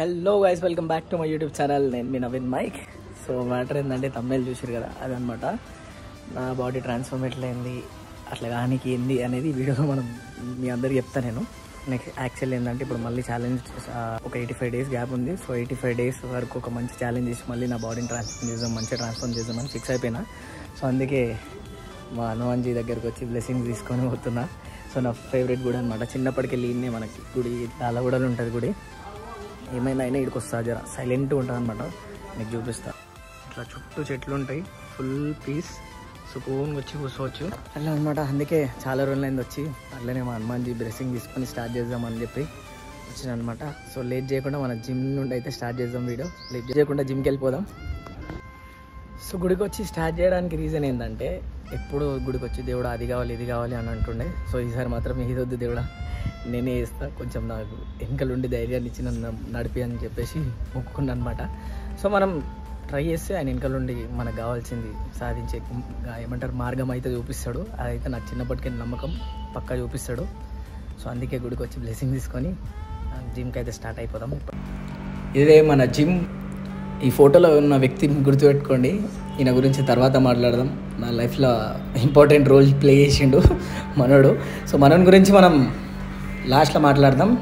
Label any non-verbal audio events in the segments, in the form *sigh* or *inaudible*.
Hello guys welcome back to my YouTube channel నేను మీ Naveen mic. So matter ఏంటంటే తమ్మేలు చూసారు కదా అదనమాట. నా బాడీ ట్రాన్స్ఫార్మ్ ఎట్లయింది అట్లా కానీ ఏంది అనేది వీడియోలో మనం మీ అందరికి చెప్తాను నేను. నెక్స్ట్ యాక్చువల్ ఏంటంటే ఇప్పుడు మళ్ళీ ఛాలెంజ్ ఒక ఎయిటీ ఫైవ్ డేస్ గ్యాప్ ఉంది. సో ఎయిటీ ఫైవ్ డేస్ వరకు ఒక మంచి ఛాలెంజ్ చేసి మళ్ళీ నా బాడీని ట్రాన్స్ఫార్మ్ చేద్దాం మంచిగా ట్రాన్స్ఫార్మ్ చేద్దామని ఫిక్స్ అయిపోయినా. సో అందుకే మా హనుమాన్జీ దగ్గరకు వచ్చి బ్లెస్సింగ్స్ తీసుకొని పోతున్నా. సో నా ఫేవరెట్ గుడి అనమాట చిన్నప్పటికి వెళ్ళి మనకి గుడి దాలగూడలో ఉంటుంది గుడి. ఏమైనా అయినా ఇక్కడికి వస్తా జర. సైలెంట్ ఉంటుంది అనమాట మీకు చూపిస్తా. ఇట్లా చుట్టూ చెట్లు ఉంటాయి. ఫుల్ పీస్ సుకూన్గా వచ్చి కూర్చోవచ్చు. అలా అనమాట అందుకే చాలా రోజులైంది వచ్చి. అట్లనే మా హనుమాన్జీ బ్రెస్సింగ్ తీసుకొని స్టార్ట్ చేద్దామని చెప్పి వచ్చిన అనమాట సో లేట్ చేయకుండా మన జిమ్ నుండి అయితే స్టార్ట్ చేద్దాం వీడియో. లేట్ చేయకుండా జిమ్కి వెళ్ళిపోదాం. సో గుడికి వచ్చి స్టార్ట్ చేయడానికి రీజన్ ఏంటంటే ఎప్పుడు గుడికి వచ్చి దేవుడు అది కావాలి ఇది కావాలి అని అంటుండే. సో ఈసారి మాత్రం ఇది వద్దు దేవుడా. నేనే వేస్తా కొంచెం నాకు వెనకలుండి ధైర్యాన్ని ఇచ్చి నన్ను నడిపి అని చెప్పేసి ఒప్పుకున్నా అనమాట సో మనం ట్రై చేస్తే ఆయన వెనకలుండి మనకు కావాల్సింది సాధించే ఏమంటారు మార్గం అయితే చూపిస్తాడు. అదైతే నాకు చిన్నప్పటికే నమ్మకం పక్కా చూపిస్తాడు. సో అందుకే గుడికి వచ్చి బ్లెస్సింగ్ తీసుకొని జిమ్కి అయితే స్టార్ట్ అయిపోదాం. ఇదే మన జిమ్ ఈ ఫోటోలో ఉన్న వ్యక్తిని గుర్తుపెట్టుకోండి. ఈయన గురించి తర్వాత మాట్లాడదాం. నా లైఫ్లో ఇంపార్టెంట్ రోల్ ప్లే చేసిండు మనోడు. సో మనోని గురించి మనం లాస్ట్లో మాట్లాడదాం.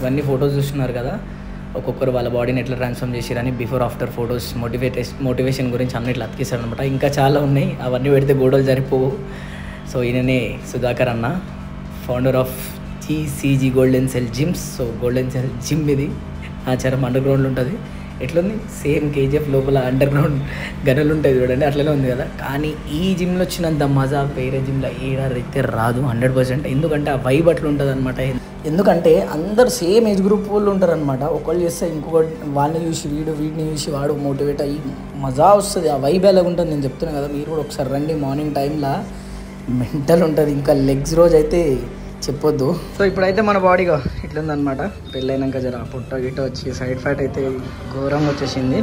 ఇవన్నీ ఫొటోస్ చూస్తున్నారు కదా. ఒక్కొక్కరు వాళ్ళ బాడీని ఎట్లా transform చేసిరని before after photos motivate motivation గురించి అన్నిట్లో అతికిస్తాడు అనమాట ఇంకా చాలా ఉన్నాయి. అవన్నీ పెడితే గోడలు జరిపోవు. సో ఈయననే సుధాకర్ అన్న founder of GCG golden cell gyms so golden cell gym ఇది. ఆచారం అండర్ గ్రౌండ్లో ఉంటుంది. ఎట్లుంది? సేమ్ కేజీఎఫ్ లోపల అండర్ గ్రౌండ్ గనులు ఉంటాయి చూడండి అట్లనే ఉంది కదా. కానీ ఈ జిమ్లో వచ్చినంత మజా వేరే జిమ్లో ఏడారైతే రాదు హండ్రెడ్ పర్సెంట్ ఎందుకంటే ఆ వైబ్ అట్లా ఉంటుంది అనమాట ఎందుకంటే అందరు సేమ్ ఏజ్ గ్రూప్ వాళ్ళు ఉంటారనమాట ఒకళ్ళు చేస్తే ఇంకొకటి వాళ్ళని చూసి వీడు వీడిని చూసి వాడు మోటివేట్ అయ్యి మజా వస్తుంది. ఆ వైబ్ ఎలా ఉంటుంది నేను చెప్తున్నాను కదా. మీరు కూడా ఒకసారి రండి. మార్నింగ్ టైంలో మెంటల్ ఉంటుంది. ఇంకా లెగ్స్ రోజు అయితే చెప్పొద్దు. సో ఇప్పుడైతే మన బాడీగా ఇట్లుందనమాట పెళ్ళైనాక జర పొట్ట గిట్ట వచ్చి సైడ్ ఫ్యాట్ అయితే ఘోరంగా వచ్చేసింది.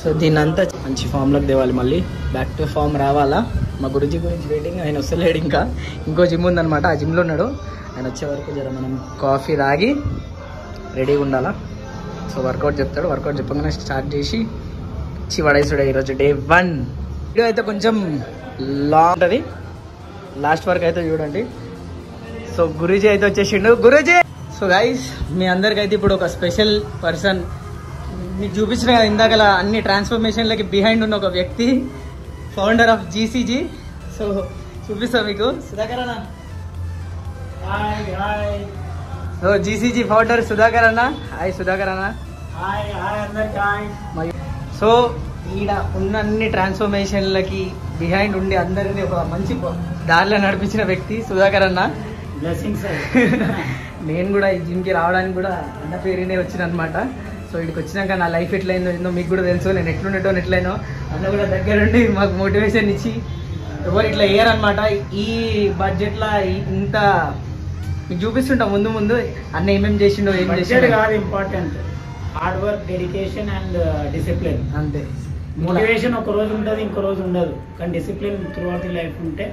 సో దీన్ని అంతా మంచి ఫామ్లోకి తేవాలి మళ్ళీ. బ్యాక్ టు ఫామ్ రావాలా? మా గురించి గురించి వెయిటింగ్ ఆయన వస్తలేడు ఇంకా. ఇంకో జిమ్ ఉందనమాట ఆ జిమ్లో ఉన్నాడు. ఆయన వచ్చే వరకు జర మనం కాఫీ తాగి రెడీగా ఉండాలా? సో వర్కౌట్ చెప్తాడు. వర్కౌట్ చెప్పగానే స్టార్ట్ చేసి వచ్చి పడేసాడు ఈరోజు డే వన్ వీడియో అయితే కొంచెం లాంగ్ ఉంటుంది. లాస్ట్ వరకు అయితే చూడండి. సో గురూజీ అయితే వచ్చేసిండు. గురూజీ! సో గైస్ మీ అందరికైతే ఇప్పుడు ఒక స్పెషల్ పర్సన్ మీకు చూపించిన కదా ఇందాకల అన్ని ట్రాన్స్ఫర్మేషన్లకి బిహైండ్ ఉన్న ఒక వ్యక్తి ఫౌండర్ ఆఫ్ జీసీజీ సో చూపిస్తా మీకు. సుధాకర్ అన్న. సో జీసీజీ ఫౌండర్ సుధాకర్ అన్న. హాయ్ సుధాకర్ అన్న. సో ఈడ ఉన్న అన్ని ట్రాన్స్ఫర్మేషన్లకి బిహైండ్ ఉండి అందరినీ ఒక మంచి దారిలో నడిపించిన వ్యక్తి సుధాకర్ అన్న. బ్లెస్సింగ్స్ *laughs* నేను కూడా ఈ జిమ్కి రావడానికి కూడా అన్న పేరునే వచ్చిన అనమాట సో ఇక్కడికి వచ్చినాక నా లైఫ్ ఎట్లయిందో ఏందో మీకు కూడా తెలుసు. నేను ఎట్లుండటో ఎట్లయినో అన్న కూడా దగ్గరుండి మాకు మోటివేషన్ ఇచ్చి ఎవరు ఇట్లా వేయరనమాట ఈ బడ్జెట్లో ఇంత మీకు చూపిస్తుంటా ముందు ముందు. అన్న ఏమేమి చేసిండో ఏం చేసిండో. కాదు important hard work dedication and discipline అంతే. మోటివేషన్ ఒక రోజు ఉంటుంది ఇంకో రోజు ఉండదు. కానీ డిసిప్లిన్ త్రూ అవుట్ లైఫ్ ఉంటే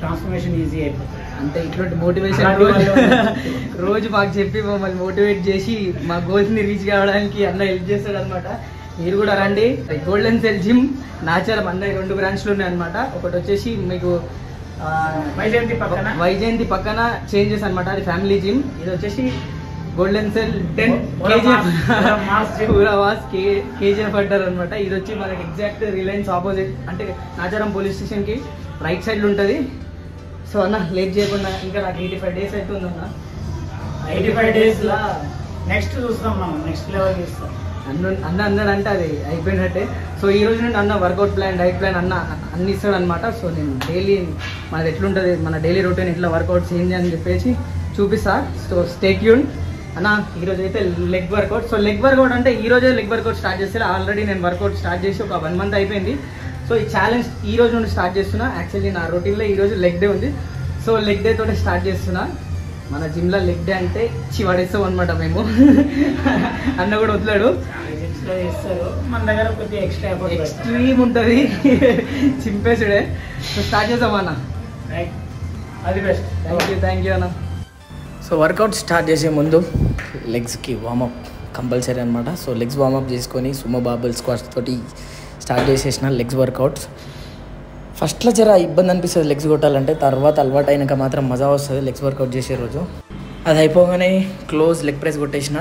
ట్రాన్స్ఫర్మేషన్ ఈజీ అయిపోతుంది అంతే ఇట్లాంటి మోటివేషన్ *laughs* రోజు మాకు చెప్పి మమ్మల్ని మోటివేట్ చేసి మా గోల్స్ని రీచ్ కావడానికి అన్న హెల్ప్ చేస్తాడు అనమాట మీరు కూడా రండి. గోల్డెన్ సెల్ జిమ్ నాచారం అన్న రెండు బ్రాంచ్లు ఉన్నాయి అనమాట ఒకటి వచ్చేసి మీకు వైజయంతి పక్కన. వైజయంతి పక్కన చేంజెస్ అన్నమాట. అది ఫ్యామిలీ జిమ్ ఇది వచ్చేసి గోల్డెన్ సెల్ టెన్. పూరావాస్ కేజీఎఫ్ అంటారు అనమాట ఇది వచ్చి మనకి ఎగ్జాక్ట్ రిలయన్స్ ఆపోజిట్ అంటే నాచారం పోలీస్ స్టేషన్కి రైట్ సైడ్ ఉంటుంది. సో అన్న లేట్ చేయకుండా ఇంకా నాకు ఎయిటీ ఫైవ్ డేస్ అవుతుంది అన్న. ఎయిటీ ఫైవ్ డేస్ లా నెక్స్ట్ చూస్తాం మనం నెక్స్ట్ లెవెల్ చూస్తాం. అన్న అన్న అన్నాడు అంటే అది అయిపోయినట్టే. సో ఈ రోజు నుండి అన్న వర్కౌట్ ప్లాన్ డైట్ ప్లాన్ అన్న అన్ని ఇస్తాడు అనమాట సో నేను డైలీ మనది ఎట్లుంటుంది మన డైలీ రొటీన్ ఎట్లా వర్కౌట్స్ ఏంటి అని చెప్పేసి చూపిస్తా. సో స్టేక్ యూన్ అన్న ఈరోజు అయితే leg workout so leg workout అంటే ఈ రోజే లెగ్ వర్కౌట్ స్టార్ట్ చేస్తే ఆల్రెడీ నేను వర్కౌట్ స్టార్ట్ చేసి ఒక వన్ మంత్ అయిపోయింది. సో ఈ ఛాలెంజ్ ఈ రోజు నుండి స్టార్ట్ చేస్తున్నా. యాక్చువల్లీ నా రొటీన్లో ఈ రోజు లెగ్ డే ఉంది. సో లెగ్ డే తోటి స్టార్ట్ చేస్తున్నా. మన జిమ్లో లెగ్ డే అంటే ఇచ్చి పడేస్తాం అనమాట మేము. *laughs* అన్న కూడా వదిలాడు. మన దగ్గర కొద్దిగా ఎక్స్ట్రా ఎఫర్ట్ ఎక్స్ట్రీమ్ ఉంటుంది. చింపేసుడే. సో స్టార్ట్ చేద్దాం అన్న. అది best thank you thank you అన్న. సో వర్కౌట్ స్టార్ట్ చేసే ముందు లెగ్స్కి వార్మప్ కంపల్సరీ అనమాట సో లెగ్స్ వార్మప్ చేసుకొని సుమో బాబుల్ స్క్వాట్స్ తోటి స్టార్ట్ చేసేసిన లెగ్స్ వర్కౌట్స్ ఫస్ట్లో జర ఇబ్బంది అనిపిస్తుంది లెగ్స్ కొట్టాలంటే తర్వాత అలవాటు అయినాక మాత్రం మజా వస్తుంది లెగ్స్ వర్కౌట్ చేసే రోజు. అది అయిపోగానే క్లోజ్ లెగ్ ప్రెస్ కొట్టేసిన.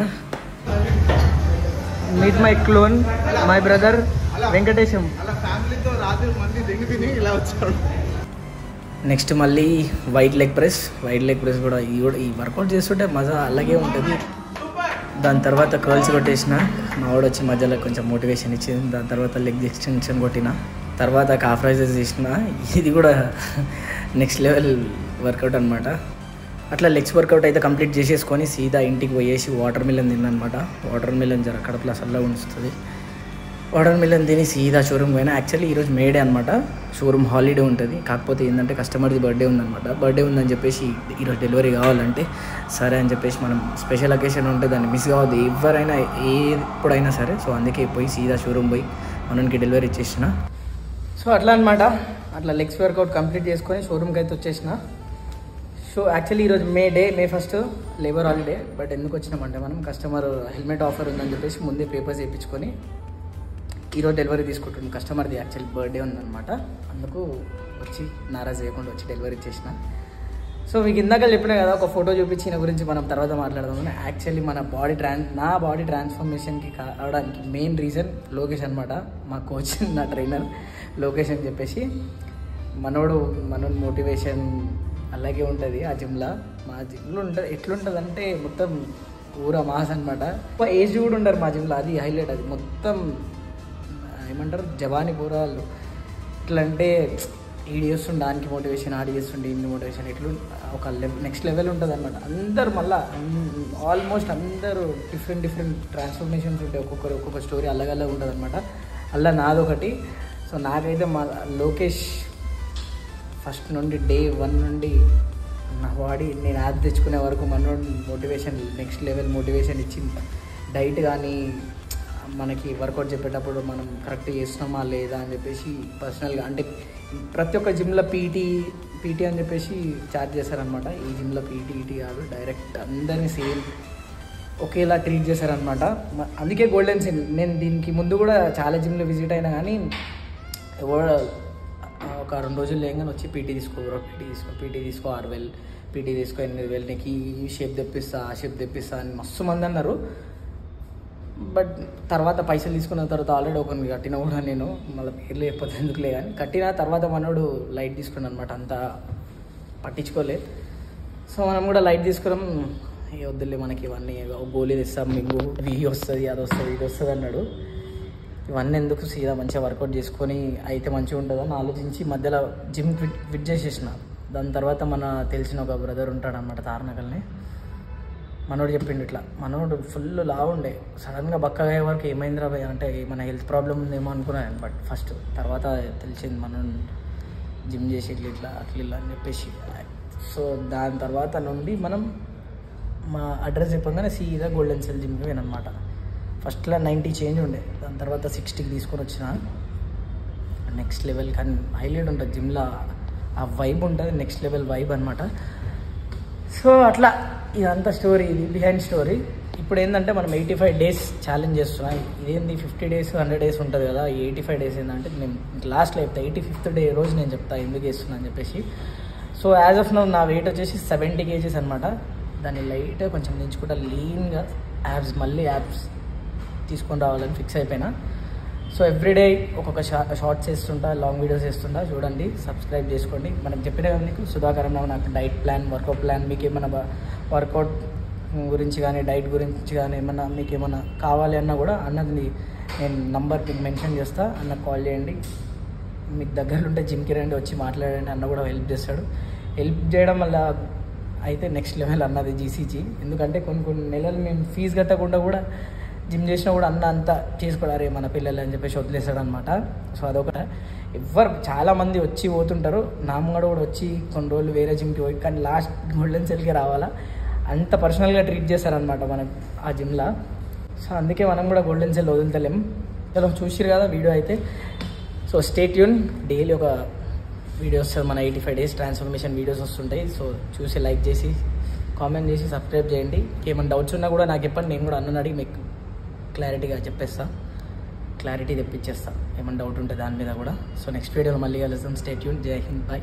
Meet my clone my brother Venkatesham next మళ్ళీ white leg press white leg press కూడా ఈ కూడా ఈ వర్కౌట్ చేస్తుంటే మజా అలాగే ఉంటుంది. దాని తర్వాత కర్ల్స్ కొట్టేసిన. మా ఆవిడ వచ్చి మధ్యలో కొంచెం మోటివేషన్ ఇచ్చింది. దాని తర్వాత లెగ్ ఎక్స్టెన్షన్ కొట్టిన. తర్వాత కాఫ్ రైజెస్ చేసిన. ఇది కూడా నెక్స్ట్ లెవెల్ వర్కౌట్ అనమాట అట్లా లెగ్స్ వర్కౌట్ అయితే కంప్లీట్ చేసేసుకొని సీదా ఇంటికి పోయేసి వాటర్ మిలన్ తిన్నమాట వాటర్ మిలన్ జర కడపలో సల్లా ఉంచుతుంది. వాటర్ మిలన్ తిని సీదా షోరూమ్ పోయినా. యాక్చువల్లీ ఈరోజు మేడే అనమాట షోరూమ్ హాలిడే ఉంటుంది. కాకపోతే ఏంటంటే కస్టమర్ది బర్త్డే ఉందనమాట బర్త్డే ఉందని చెప్పేసి ఈరోజు డెలివరీ కావాలంటే సరే అని చెప్పేసి మనం స్పెషల్ అకేషన్ ఉంటే దాన్ని మిస్ కావద్దు. ఎవరైనా ఏ ఎప్పుడైనా సరే సో అందుకే పోయి సీదా షోరూమ్ పోయి మనకి డెలివరీ ఇచ్చేసిన. సో అట్లా అనమాట అట్లా లెగ్స్ వర్కౌట్ కంప్లీట్ చేసుకొని షోరూమ్కి అయితే వచ్చేసిన. సో యాక్చువల్లీ ఈరోజు May day May first labour holiday but ఎందుకు వచ్చినామంటే మనం కస్టమర్ హెల్మెట్ ఆఫర్ ఉందని చెప్పేసి ముందే పేపర్స్ వేయించుకొని ఈరోజు డెలివరీ తీసుకుంటున్నాం కస్టమర్ది యాక్చువల్ బర్త్డే ఉందన్నమాట. అందుకు వచ్చి నారాజ్ చేయకుండా వచ్చి డెలివరీ చేసిన. సో మీకు ఇందాక చెప్పినా కదా ఒక ఫోటో చూపించిన గురించి మనం తర్వాత మాట్లాడదాం. యాక్చువల్లీ మన బాడీ ట్రాన్స్ నా బాడీ ట్రాన్స్ఫర్మేషన్కి కావడానికి మెయిన్ రీజన్ లోకేష్ అనమాట మా కోచ్ నా ట్రైనర్ లోకేష్ అని చెప్పేసి. మనోడు మనోడు మోటివేషన్ అలాగే ఉంటుంది ఆ జిమ్లో మా జిమ్లో ఉంటుంది ఎట్లుంటుంది అంటే మొత్తం ఊర మాస్ అనమాట ఏజ్ కూడా ఉండరు మా జిమ్లో అది హైలైట్ అది. మొత్తం ఏమంటారు? జవాని పూరాలు ఎట్లా అంటే ఈడు చేస్తుండే దానికి మోటివేషన్ ఆడి చేస్తుండే ఇన్ని మోటివేషన్ ఇట్లు ఒక లెవెల్ నెక్స్ట్ లెవెల్ ఉంటుంది అనమాట అందరు మళ్ళా ఆల్మోస్ట్ అందరూ డిఫరెంట్ డిఫరెంట్ ట్రాన్స్ఫర్మేషన్స్ ఉంటాయి ఒక్కొక్కరు ఒక్కొక్క స్టోరీ అల్లగల్లగా ఉంటుంది అనమాట అలా నాదొకటి. సో నాకైతే మా లోకేష్ ఫస్ట్ నుండి డే వన్ నుండి నా వాడి నేను యాప్ తెచ్చుకునే వరకు మనోడు మోటివేషన్ నెక్స్ట్ లెవెల్ మోటివేషన్ ఇచ్చింది. డైట్ కానీ మనకి వర్కౌట్ చెప్పేటప్పుడు మనం కరెక్ట్ చేస్తున్నామా లేదా అని చెప్పేసి పర్సనల్గా అంటే ప్రతి ఒక్క జిమ్లో పీటీ పీటీ అని చెప్పేసి ఛార్జ్ చేశారనమాట ఈ జిమ్లో పీటీ ఈటీ కాదు డైరెక్ట్ అందరినీ సేమ్ ఒకేలా ట్రీట్ చేశారనమాట అందుకే గోల్డెన్ సిన్ నేను దీనికి ముందు కూడా చాలా జిమ్లో విజిట్ అయినా కానీ ఎవరు ఒక రెండు రోజులు లేగానే వచ్చి పీటీ తీసుకో పీటీ తీసుకో పీటీ తీసుకో ఆరు వేలు పీటీ తీసుకో ఎనిమిది వేలు నీకు ఈ షేప్ తెప్పిస్తా ఆ షేప్ తెప్పిస్తా అని మస్తు మంది అన్నారు. బట్ తర్వాత పైసలు తీసుకున్న తర్వాత ఆల్రెడీ ఒకరిని కట్టిన కూడా నేను మళ్ళీ పేర్లు చెప్పదు ఎందుకులే కానీ. కట్టిన తర్వాత మనోడు లైట్ తీసుకున్నాను అనమాట అంతా పట్టించుకోలే సో మనం కూడా లైట్ తీసుకున్నాం ఏ వద్దులే మనకి ఇవన్నీ ఒక గోళీ తెస్తాం మీకు వీ వస్తుంది అది వస్తుంది ఇది వస్తుంది అన్నాడు. ఇవన్నీ ఎందుకు సీదా మంచిగా వర్కౌట్ చేసుకొని అయితే మంచిగా ఉంటుందని ఆలోచించి మధ్యలో జిమ్ ఫిట్ ఫిట్ చేసేసిన. దాని తర్వాత మన తెలిసిన ఒక బ్రదర్ ఉంటాడు అనమాట తారనకల్ని మనోడు చెప్పిండు ఇట్లా. మనోడు ఫుల్ లావు ఉండే. సడన్గా బక్కగా అయ్యే వరకు ఏమైందిరా భయ అంటే మన హెల్త్ ప్రాబ్లం ఉందేమో అనుకున్నాను బట్ ఫస్ట్ తర్వాత తెలిసింది మనం జిమ్ చేసి ఇట్లా ఇట్లా అట్లా ఇలా అని చెప్పేసి. సో దాని తర్వాత నుండి మనం మా అడ్రస్ చెప్పగానే సీదా గోల్డెన్ సెల్ జిమ్కి పోయినమాట ఫస్ట్లో నైంటీ చేంజ్ ఉండే. దాని తర్వాత సిక్స్టీకి తీసుకొని వచ్చిన. నెక్స్ట్ లెవెల్ కానీ హైలైట్ ఉంటుంది జిమ్లో ఆ వైబ్ ఉంటుంది నెక్స్ట్ లెవెల్ వైబ్ అనమాట సో అట్లా ఇదంతా స్టోరీ ఇది బిహైండ్ స్టోరీ ఇప్పుడు ఏంటంటే మనం ఎయిటీ ఫైవ్ డేస్ ఛాలెంజ్ చేస్తున్నాం. ఇదేంది ఫిఫ్టీ డేస్ హండ్రెడ్ డేస్ ఉంటుంది కదా. ఈ ఎయిటీ ఫైవ్ డేస్ ఏంటంటే నేను లాస్ట్లో చెప్తా ఎయిటీ ఫిఫ్త్ డే రోజు నేను చెప్తా ఎందుకు చేస్తున్నా అని చెప్పేసి. సో యాజ్ ఆఫ్ నౌ నా వెయిట్ వచ్చేసి సెవెంటీ కేజీస్ అనమాట దాన్ని లైట్గా కొంచెం దించుకుంటా లీన్గా యాప్స్ మళ్ళీ యాప్స్ తీసుకొని రావాలని ఫిక్స్ అయిపోయినా. సో ఎవ్రీడే ఒక్కొక్క షా షార్ట్స్ వేస్తుంటా లాంగ్ వీడియోస్ వేస్తుంటా చూడండి సబ్స్క్రైబ్ చేసుకోండి. మనం చెప్పిన మీకు సుధాకరంలో నాకు డైట్ ప్లాన్ వర్కౌట్ ప్లాన్ మీకు ఏమైనా వర్కౌట్ గురించి కానీ డైట్ గురించి కానీ ఏమన్నా మీకు ఏమైనా కావాలి అన్నా కూడా అన్నది నేను నంబర్ మీకు మెన్షన్ చేస్తా. అన్న కాల్ చేయండి. మీకు దగ్గరలో ఉంటే జిమ్కి రండి వచ్చి మాట్లాడండి అన్న కూడా హెల్ప్ చేస్తాడు. హెల్ప్ చేయడం వల్ల అయితే నెక్స్ట్ లెవెల్ అన్నది జీసీజీ. ఎందుకంటే కొన్ని కొన్ని నెలలు మేము ఫీజు కట్టకుండా కూడా జిమ్ చేసినా కూడా అన్న అంతా చేసుకోడారే మన పిల్లలు అని చెప్పేసి వదిలేస్తాడు అనమాట సో అదొకట ఎవ్వరు చాలామంది వచ్చి పోతుంటారు. నామగడ కూడా వచ్చి కొన్ని రోజులు వేరే జిమ్కి పోయి కానీ లాస్ట్ గోల్డెన్ సెల్కి రావాలా? అంత పర్సనల్గా ట్రీట్ చేస్తారనమాట మన ఆ జిమ్లో. సో అందుకే మనం కూడా గోల్డెన్ సెల్ వదులుతలేం. చలో చూసిరు కదా వీడియో అయితే. సో స్టేట్ యూన్ డైలీ ఒక వీడియో వస్తుంది మన eighty five days transformation videos వస్తుంటాయి. సో చూసి లైక్ చేసి కామెంట్ చేసి సబ్స్క్రైబ్ చేయండి. ఏమైనా డౌట్స్ ఉన్నా కూడా నాకు చెప్పండి నేను కూడా అన్నని అడిగి మీకు క్లారిటీగా చెప్పేస్తా. క్లారిటీ తెప్పించేస్తా. ఏమైనా డౌట్ ఉంటే దాని మీద కూడా. సో నెక్స్ట్ వీడియోలో మళ్ళీ కలుస్తాం స్టేట్ యూన్ జై హింద్. బాయ్